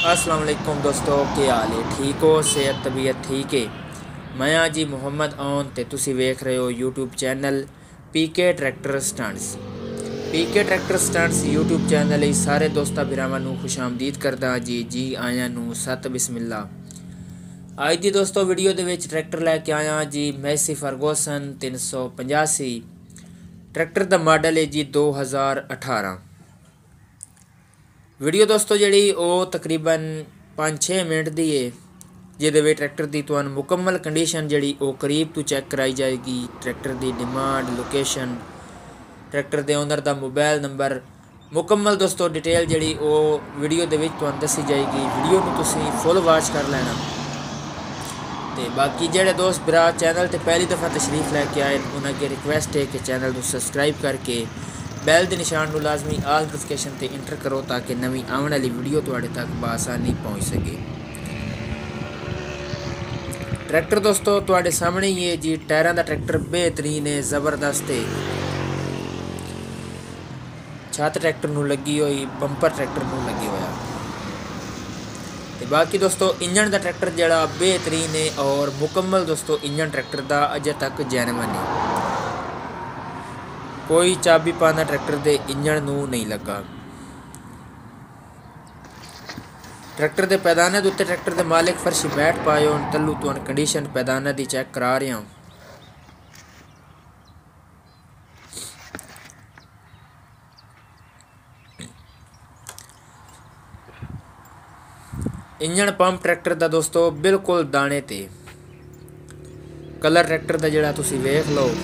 अस्सलाम वालेकुम दोस्तों ਕੀ ਹਾਲ ਹੈ ਠੀਕ ਹੋ ਸਿਹਤ ਤਬੀਅਤ ਠੀਕ ਹੈ ਮੈਂ ਆ ਜੀ ਮੁਹੰਮਦ ਔਨ ਤੇ ਤੁਸੀਂ ਵੇਖ ਰਹੇ ਹੋ YouTube channel PK tractor stunts PK tractor stunts YouTube channel ਲਈ ਸਾਰੇ ਦੋਸਤਾਂ ਭਰਾਵਾਂ ਨੂੰ ਖੁਸ਼ਾਮਦੀਦ ਕਰਦਾ ਜੀ ਜੀ ਆਇਆਂ ਨੂੰ ਸਤ ਬਿਸਮਿਲ੍ਲਾ ਅੱਜ ਦੀ ਦੋਸਤੋ ਵੀਡੀਓ ਦੇ ਵਿੱਚ ਟਰੈਕਟਰ ਲੈ ਕੇ ਆਇਆ ਜੀ ਮੈਸੀ ਫਰਗੂਸਨ 385 ਟਰੈਕਟਰ ਦਾ ਮਾਡਲ ਹੈ ਜੀ 2018 ਵੀਡੀਓ ਦੋਸਤੋ ਜਿਹੜੀ ਉਹ ਤਕਰੀਬਨ 5-6 ਮਿੰਟ ਦੀ ਹੈ ਜਿਹਦੇ ਵਿੱਚ ਟਰੈਕਟਰ ਦੀ ਤੁਹਾਨੂੰ ਮੁਕੰਮਲ ਕੰਡੀਸ਼ਨ ਜਿਹੜੀ ਉਹ ਕਰੀਬ ਤੋਂ ਚੈੱਕ ਕਰਾਈ ਜਾਏਗੀ ਟਰੈਕਟਰ ਦੀ ਡਿਮਾਂਡ ਲੋਕੇਸ਼ਨ ਟਰੈਕਟਰ ਦੇ ਓਨਰ ਦਾ ਮੋਬਾਈਲ ਨੰਬਰ ਮੁਕੰਮਲ ਦੋਸਤੋ ਡਿਟੇਲ ਜਿਹੜੀ ਉਹ ਵੀਡੀਓ ਦੇ ਵਿੱਚ ਤੁਹਾਨੂੰ ਦੱਸੀ ਜਾਏਗੀ ਵੀਡੀਓ ਨੂੰ ਤੁਸੀਂ ਫੁੱਲ ਵਾਚ ਕਰ ਲੈਣਾ ਤੇ ਬਾਕੀ ਜਿਹੜੇ ਦੋਸਤ ਭਰਾ ਚੈਨਲ ਤੇ ਪਹਿਲੀ ਦਫਾ ਤਸ਼ਰੀਫ ਲੈ ਕੇ ਆਏ ਉਹਨਾਂ ਅੱਗੇ ਰਿਕੁਐਸਟ ਹੈ ਕਿ ਚੈਨਲ ਨੂੰ ਸਬਸਕ੍ਰਾਈਬ ਕਰਕੇ ਬੈਲ ਦੇ ਨਿਸ਼ਾਨ ਨੂੰ ਲਾਜ਼ਮੀ ਆਲ ਨੋਟੀਫਿਕੇਸ਼ਨ ਤੇ ਇੰਟਰ ਕਰੋ ਤਾਂ ਕਿ ਨਵੀਂ ਆਉਣ ਵਾਲੀ ਵੀਡੀਓ ਤੁਹਾਡੇ ਤੱਕ ਬਾਸਾਨੀ ਪਹੁੰਚ ਸਕੇ ਟਰੈਕਟਰ ਦੋਸਤੋ ਤੁਹਾਡੇ ਸਾਹਮਣੇ ਹੀ ਹੈ ਜੀ ਟਾਇਰਾਂ ਦਾ ਟਰੈਕਟਰ ਬਿਹਤਰੀਨ ਹੈ ਜ਼ਬਰਦਸਤ ਹੈ ਛੱਤ ਟਰੈਕਟਰ ਨੂੰ ਲੱਗੀ ਹੋਈ ਬੰਪਰ ਟਰੈਕਟਰ ਨੂੰ ਲੱਗੀ ਹੋਇਆ ਤੇ ਬਾਕੀ ਦੋਸਤੋ ਇੰਜਨ ਦਾ ਟਰੈਕਟਰ ਜਿਹੜਾ ਬਿਹਤਰੀਨ ਹੈ ਔਰ ਮੁਕੰਮਲ ਦੋਸਤੋ ਇੰਜਨ ਟਰੈਕਟਰ ਦਾ ਅਜੇ ਤੱਕ ਜੈਨੂਇਨ ਹੈ ਕੋਈ ਚਾਬੀ ਪਾਣਾ ਟਰੈਕਟਰ ਦੇ ਇੰਜਣ ਨੂੰ ਨਹੀਂ ਲੱਗਾ। ਟਰੈਕਟਰ ਦੇ ਪੈਦਾਨੇ ਦੇ ਉੱਤੇ ਟਰੈਕਟਰ ਦੇ ਮਾਲਕ ਫਰਸ਼ੀ ਬੈਠ ਪਾਏ ਹੋਣ, ਤੱਲੂ ਤੋਂ ਕੰਡੀਸ਼ਨ ਪੈਦਾਨਾ ਦੀ ਚੈੱਕ ਕਰਾ ਰਿਹਾ ਹਾਂ। ਇੰਜਣ ਪੰਪ ਟਰੈਕਟਰ ਦਾ ਦੋਸਤੋ, ਬਿਲਕੁਲ ਦਾਣੇ ਤੇ। ਕਲਰ ਟਰੈਕਟਰ ਦਾ ਜਿਹੜਾ ਤੁਸੀਂ ਵੇਖ ਲਓ।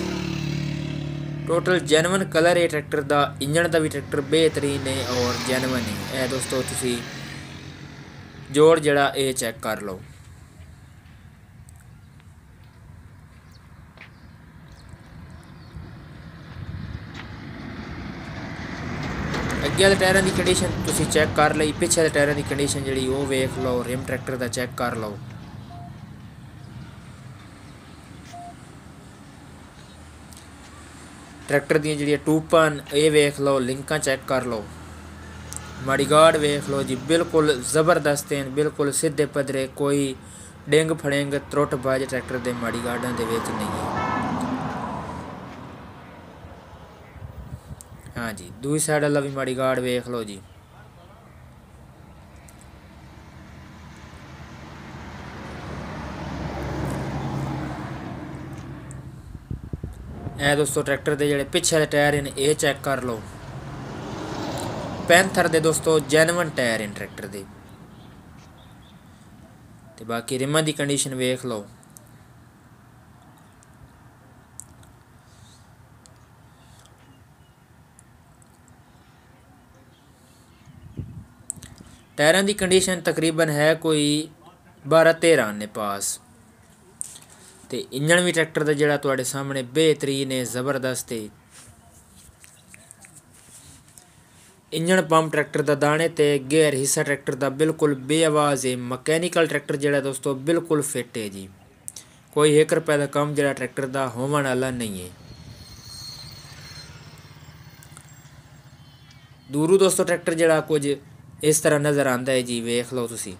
ਟੋਟਲ ਜੈਨੂਇਨ ਕਲਰ ਹੈ ਟਰੈਕਟਰ ਦਾ ਇੰਜਨ ਦਾ ਵੀ ਟਰੈਕਟਰ ਬਿਹਤਰੀਨ ਹੈ ਔਰ ਜੈਨੂਇਨ ਹੈ ਇਹ ਦੋਸਤੋ ਤੁਸੀਂ ਜੋੜ ਜਿਹੜਾ ਇਹ ਚੈੱਕ ਕਰ ਲਓ ਅੱਗੇ ਵਾਲੇ ਟਾਇਰਾਂ ਦੀ ਕੰਡੀਸ਼ਨ ਤੁਸੀਂ ਚੈੱਕ ਕਰ ਲਈ ਪਿੱਛੇ ਵਾਲੇ ਟਾਇਰਾਂ ਦੀ ਕੰਡੀਸ਼ਨ ਜਿਹੜੀ ਉਹ ਵੇਖ ਲਓ ਰਿਮ ਟਰੈਕਟਰ ਦਾ ਚੈੱਕ ਕਰ ਲਓ ਟਰੈਕਟਰ ਦੀਆਂ ਜਿਹੜੀਆਂ ਟੂਪਾਂ ਇਹ ਵੇਖ ਲਓ ਲਿੰਕਾਂ ਚੈੱਕ ਕਰ ਲਓ ਮਾੜੀਗਾਰਡ ਵੇਖ ਲਓ ਜੀ ਬਿਲਕੁਲ ਜ਼ਬਰਦਸਤ ਹਨ ਬਿਲਕੁਲ ਸਿੱਧੇ ਪਦਰੇ ਕੋਈ ਡਿੰਗ ਫੜੇਂਗ ਤਰੁੱਟ ਬਾਜ ਟਰੈਕਟਰ ਦੇ ਮਾੜੀਗਾਰਡਾਂ ਦੇ ਵਿੱਚ ਨਹੀਂ ਹੈ ਹਾਂ ਜੀ ਦੂਜੀ ਸਾਈਡ ਵਾਲਾ ਵੀ ਮਾੜੀਗਾਰਡ ਵੇਖ ਲਓ ਜੀ ਇਹ ਦੋਸਤੋ, ਟਰੈਕਟਰ ਦੇ ਜਿਹੜੇ ਪਿੱਛੇ ਦੇ ਟਾਇਰ ਨੇ ਇਹ ਚੈੱਕ ਕਰ ਲਓ। ਪੈਂਥਰ ਦੇ ਦੋਸਤੋ ਜੈਨੂਇਨ ਟਾਇਰ ਨੇ ਟਰੈਕਟਰ ਦੇ। ਤੇ ਬਾਕੀ ਰਿਮਾਂ ਦੀ ਕੰਡੀਸ਼ਨ ਵੇਖ ਲਓ। ਟਾਇਰਾਂ ਦੀ ਕੰਡੀਸ਼ਨ ਤਕਰੀਬਨ ਹੈ ਕੋਈ 12 13 ਨੇ ਪਾਸ। ਤੇ ਇੰਜਣ ਵੀ ਟਰੈਕਟਰ ਦਾ ਜਿਹੜਾ ਤੁਹਾਡੇ ਸਾਹਮਣੇ ਬਿਹਤਰੀਨ ਹੈ, ਜ਼ਬਰਦਸਤ ਹੈ। ਇੰਜਣ ਪੰਪ ਟਰੈਕਟਰ ਦਾ ਦਾਣੇ ਤੇ ਗੇਅਰ ਹਿੱਸਾ ਟਰੈਕਟਰ ਦਾ ਬਿਲਕੁਲ ਬੇਆਵਾਜ਼ ਹੈ। ਮਕੈਨੀਕਲ ਟਰੈਕਟਰ ਜਿਹੜਾ ਦੋਸਤੋ ਬਿਲਕੁਲ ਫਿੱਟ ਹੈ ਜੀ। ਕੋਈ 1 ਰੁਪਏ ਦਾ ਕੰਮ ਜਿਹੜਾ ਟਰੈਕਟਰ ਦਾ ਹੋਵਣ ਵਾਲਾ ਨਹੀਂ ਹੈ। ਦੂਰੋਂ ਦੋਸਤੋ ਟਰੈਕਟਰ ਜਿਹੜਾ ਕੁਝ ਇਸ ਤਰ੍ਹਾਂ ਨਜ਼ਰ ਆਉਂਦਾ ਹੈ ਜੀ, ਵੇਖ ਲਓ ਤੁਸੀਂ।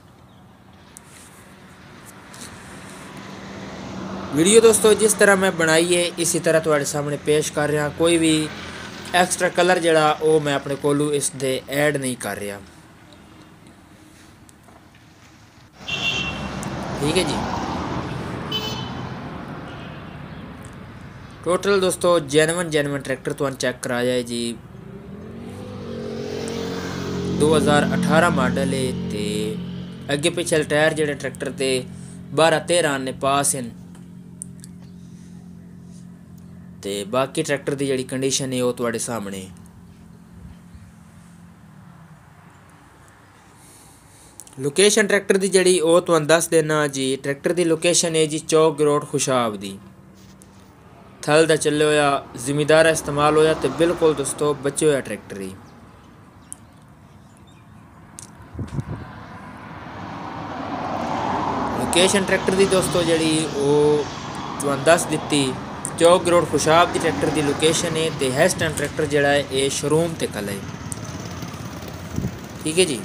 ਵੀਡੀਓ ਦੋਸਤੋ ਜਿਸ ਤਰ੍ਹਾਂ ਮੈਂ ਬਣਾਈ ਹੈ ਇਸੇ ਤਰ੍ਹਾਂ ਤੁਹਾਡੇ ਸਾਹਮਣੇ ਪੇਸ਼ ਕਰ ਰਿਹਾ ਕੋਈ ਵੀ ਐਕਸਟਰਾ ਕਲਰ ਜਿਹੜਾ ਉਹ ਮੈਂ ਆਪਣੇ ਕੋਲੋਂ ਇਸ ਦੇ ਐਡ ਨਹੀਂ ਕਰ ਰਿਹਾ ਠੀਕ ਹੈ ਜੀ ਟੋਟਲ ਦੋਸਤੋ ਜੈਨੂਇਨ ਜੈਨੂਇਨ ਟਰੈਕਟਰ ਤੁਹਾਨੂੰ ਚੈੱਕ ਕਰਾਇਆ ਹੈ ਜੀ 2018 ਮਾਡਲ ਹੈ ਤੇ ਅੱਗੇ ਪਿੱਛੇ ਟਾਇਰ ਜਿਹੜੇ ਟਰੈਕਟਰ ਤੇ 12 13 ਨੇ ਪਾਸ ਹਨ ਤੇ ਬਾਕੀ ਟਰੈਕਟਰ ਦੀ ਜਿਹੜੀ ਕੰਡੀਸ਼ਨ ਹੈ ਉਹ ਤੁਹਾਡੇ ਸਾਹਮਣੇ। ਲੋਕੇਸ਼ਨ ਟਰੈਕਟਰ ਦੀ ਜਿਹੜੀ ਉਹ ਤੁਹਾਨੂੰ ਦੱਸ ਦੇਣਾ ਜੀ ਟਰੈਕਟਰ ਦੀ ਲੋਕੇਸ਼ਨ ਹੈ ਜੀ ਚੌਕ ਰੋਡ ਖੁਸ਼ਾਬ ਦੀ। ਥਲ ਦਾ ਚੱਲੇ ਹੋਇਆ, ਜ਼ਿਮੀਦਾਰ ਇਸਤੇਮਾਲ ਹੋਇਆ ਤੇ ਬਿਲਕੁਲ ਦੋਸਤੋ ਬਚੇ ਹੋਇਆ ਟਰੈਕਟਰ ਹੀ। ਲੋਕੇਸ਼ਨ ਟਰੈਕਟਰ ਦੀ ਦੋਸਤੋ ਜਿਹੜੀ ਉਹ ਤੁਹਾਨੂੰ ਦੱਸ ਦਿੱਤੀ। ਚੌਕ ਰੋਡ ਖੁਸ਼ਾਬ ਦੀ ਟਰੈਕਟਰ ਦੀ ਲੋਕੇਸ਼ਨ ਹੈ ਤੇ ਹੈਸਟਨ ਟਰੈਕਟਰ ਜਿਹੜਾ ਹੈ ਇਹ ਸ਼ੋਰੂਮ ਤੇ ਖਲਾ ਹੈ ਠੀਕ ਹੈ ਜੀ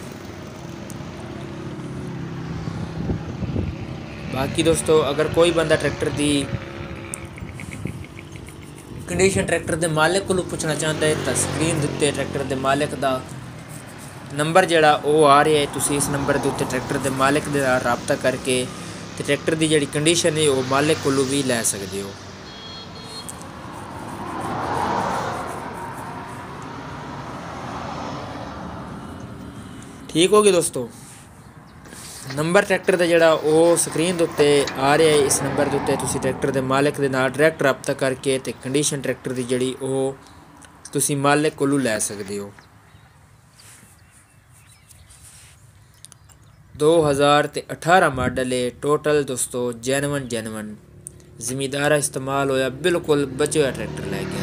ਬਾਕੀ ਦੋਸਤੋ ਅਗਰ ਕੋਈ ਬੰਦਾ ਟਰੈਕਟਰ ਦੀ ਕੰਡੀਸ਼ਨ ਟਰੈਕਟਰ ਦੇ ਮਾਲਕ ਕੋਲੋਂ ਪੁੱਛਣਾ ਚਾਹੁੰਦਾ ਹੈ ਤਾਂ ਸਕਰੀਨ ਦੇ ਉੱਤੇ ਟਰੈਕਟਰ ਦੇ ਮਾਲਕ ਦਾ ਨੰਬਰ ਜਿਹੜਾ ਉਹ ਆ ਰਿਹਾ ਹੈ ਤੁਸੀਂ ਇਸ ਨੰਬਰ ਦੇ ਉੱਤੇ ਟਰੈਕਟਰ ਦੇ ਮਾਲਕ ਦੇ ਨਾਲ ਰਾਬਤਾ ਕਰਕੇ ਤੇ ਟਰੈਕਟਰ ਦੀ ਜਿਹੜੀ ਕੰਡੀਸ਼ਨ ਹੈ ਉਹ ਮਾਲਕ ਕੋਲੋਂ ਵੀ ਲੈ ਠੀਕ ਹੋ ਗਈ ਦੋਸਤੋ? ਨੰਬਰ ਟਰੈਕਟਰ ਦਾ ਜਿਹੜਾ ਉਹ ਸਕਰੀਨ ਦੇ ਉੱਤੇ ਆ ਰਿਹਾ ਹੈ, ਇਸ ਨੰਬਰ ਦੇ ਉੱਤੇ ਤੁਸੀਂ ਟਰੈਕਟਰ ਦੇ ਮਾਲਕ ਦੇ ਨਾਲ ਡਾਇਰੈਕਟ ਰਾਬਤਾ ਕਰਕੇ ਤੇ ਕੰਡੀਸ਼ਨ ਟਰੈਕਟਰ ਦੀ ਜਿਹੜੀ ਉਹ ਤੁਸੀਂ ਮਾਲਕ ਕੋਲੋਂ ਲੈ ਸਕਦੇ ਹੋ। 2018 ਮਾਡਲ ਹੈ ਟੋਟਲ ਦੋਸਤੋ ਜੈਨੂਨ ਜੈਨੂਨ ਜ਼ਿਮੀਦਾਰਾ ਇਸਤੇਮਾਲ ਹੋਇਆ, ਬਿਲਕੁਲ ਬਚਿਆ ਟਰੈਕਟਰ ਲੈ ਕੇ।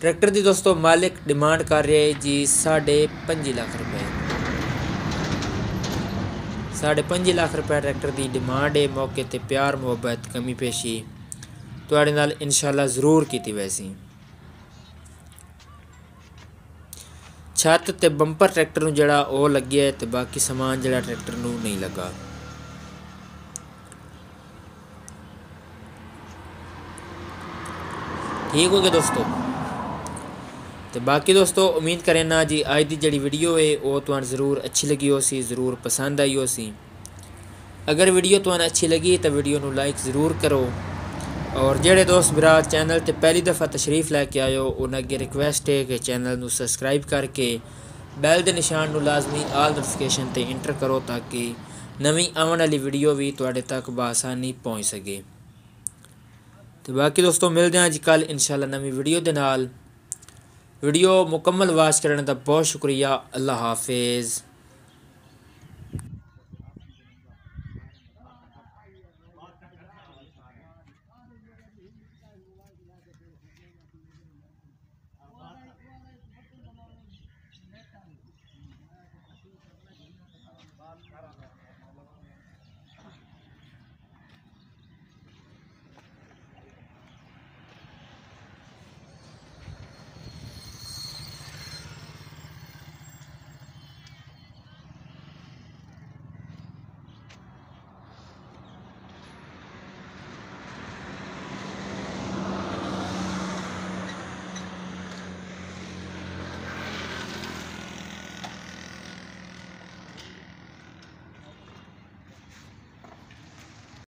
ਟਰੈਕਟਰ ਦੀ ਦੋਸਤੋ ਮਾਲਕ ਡਿਮਾਂਡ ਕਰ ਰਿਹਾ ਹੈ ਜੀ 5.5 ਲੱਖ ਰੁਪਏ 5.5 ਲੱਖ ਰੁਪਏ ਟਰੈਕਟਰ ਦੀ ਡਿਮਾਂਡ ਹੈ ਮੌਕੇ ਤੇ ਪਿਆਰ ਮੁਹੱਬਤ ਕਮੀ ਪੇਸ਼ੀ ਤੁਹਾਡੇ ਨਾਲ ਇਨਸ਼ਾਅੱਲਾ ਜ਼ਰੂਰ ਕੀਤੀ ਵੈਸੀ ਛੱਤ ਤੇ ਬੰਪਰ ਟਰੈਕਟਰ ਨੂੰ ਜਿਹੜਾ ਉਹ ਲੱਗਿਆ ਤੇ ਬਾਕੀ ਸਮਾਨ ਜਿਹੜਾ ਟਰੈਕਟਰ ਨੂੰ ਨਹੀਂ ਲੱਗਾ। ਠੀਕ ਹੋ ਗਿਆ ਦੋਸਤੋ? ਤੇ ਬਾਕੀ ਦੋਸਤੋ, ਉਮੀਦ ਕਰੇ ਨਾ ਜੀ, ਅੱਜ ਦੀ ਜਿਹੜੀ ਵੀਡੀਓ ਹੈ, ਉਹ ਤੁਹਾਨੂੰ ਜ਼ਰੂਰ ਅੱਛੀ ਲੱਗੀ ਹੋ ਸੀ ਜ਼ਰੂਰ ਪਸੰਦ ਆਈ ਹੋ ਸੀ ਅਗਰ ਵੀਡੀਓ ਤੁਹਾਨੂੰ ਅੱਛੀ ਲੱਗੀ, ਤਾਂ ਵੀਡੀਓ ਨੂੰ ਲਾਈਕ ਜ਼ਰੂਰ ਕਰੋ। ਔਰ ਜਿਹੜੇ ਦੋਸਤ ਵੀਰਾ ਚੈਨਲ ਤੇ ਪਹਿਲੀ ਦਫਾ ਤਸ਼ਰੀਫ ਲੈ ਕੇ ਆਇਓ ਉਹਨਾਂ ਅੱਗੇ ਰਿਕਵੈਸਟ ਹੈ ਕਿ ਚੈਨਲ ਨੂੰ ਸਬਸਕ੍ਰਾਈਬ ਕਰਕੇ ਬੈਲ ਦੇ ਨਿਸ਼ਾਨ ਨੂੰ ਲਾਜ਼ਮੀ ਆਲ ਨੋਟੀਫਿਕੇਸ਼ਨ ਤੇ ਇੰਟਰ ਕਰੋ ਤਾਂ ਕਿ ਨਵੀਂ ਆਉਣ ਵਾਲੀ ਵੀਡੀਓ ਵੀ ਤੁਹਾਡੇ ਤੱਕ ਬਾਸਾਨੀ ਪਹੁੰਚ ਸਕੇ ਤੇ ਬਾਕੀ ਦੋਸਤੋ ਮਿਲਦੇ ਹਾਂ ਅੱਜ ਕੱਲ ਇਨਸ਼ਾਅੱਲਾ ਨਵੀਂ ਵੀਡੀਓ ਦੇ ਨਾਲ ਵੀਡੀਓ ਮੁਕੰਮਲ ਵਾਚ ਕਰਨ ਦਾ ਬਹੁਤ ਸ਼ੁਕਰੀਆ ਅੱਲਾ ਹਾਫਿਜ਼